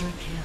Quadra kill.